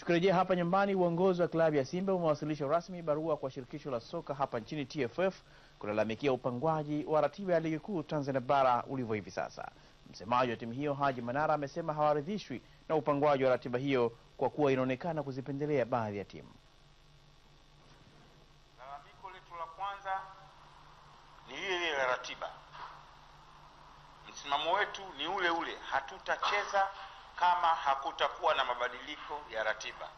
Tukirejea hapa nyumbani, uongozi wa klabu ya Simba umewasilisha rasmi barua kwa shirikisho la soka hapa nchini TFF kulalamikia upangwaji wa ratiba ya ligi kuu Tanzania bara ulivyo hivi sasa. Msemaji wa timu hiyo Haji Manara amesema hawaridhishwi na upangwaji wa ratiba hiyo kwa kuwa inaonekana kuzipendelea baadhi ya timu. Lalamiko letu la kwanza ni lile lile la ratiba. Msimamo wetu ni ule ule, hatutacheza kama hakutakuwa na mabadiliko ya ratiba.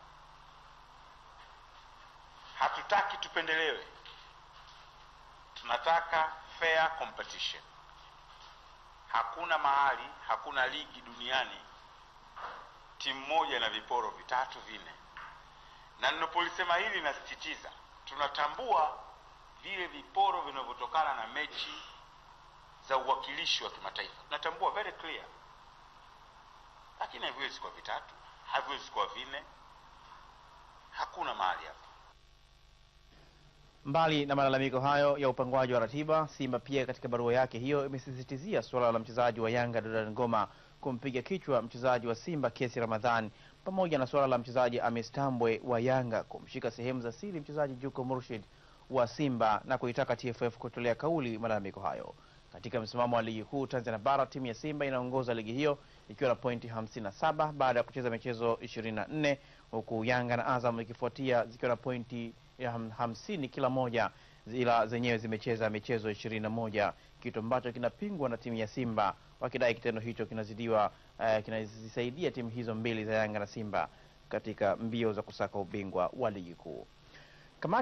Hatutaki tupendelewe, tunataka fair competition. Hakuna mahali, hakuna ligi duniani timu moja na viporo vitatu vine na ninapolisema hili nasisitiza, tunatambua vile viporo vinavyotokana na mechi za uwakilishi wa kimataifa, tunatambua very clear, lakini haviwezi kuwa vitatu, haviwezi kuwa vinne, hakuna mahali hapa. Mbali na malalamiko hayo ya upangwaji wa ratiba, Simba pia katika barua yake hiyo imesisitizia suala la mchezaji wa Yanga Dodan Ngoma kumpiga kichwa mchezaji wa Simba Kesi Ramadhan pamoja na suala la mchezaji Amis Tambwe wa Yanga kumshika sehemu za siri mchezaji Juko Murshid wa Simba na kuitaka TFF kutolea kauli malalamiko hayo. Katika msimamo wa ligi kuu Tanzania bara, timu ya Simba inaongoza ligi hiyo ikiwa na pointi 57 baada ya kucheza michezo 24 huku Yanga na Azam ikifuatia zikiwa na pointi ya ham- hamsini kila moja, ila zenyewe zimecheza michezo 21, kitu ambacho kinapingwa na timu ya Simba wakidai kitendo hicho kinazidiwa uh, kinazisaidia timu hizo mbili za Yanga na Simba katika mbio za kusaka ubingwa wa ligi kuu. Kamati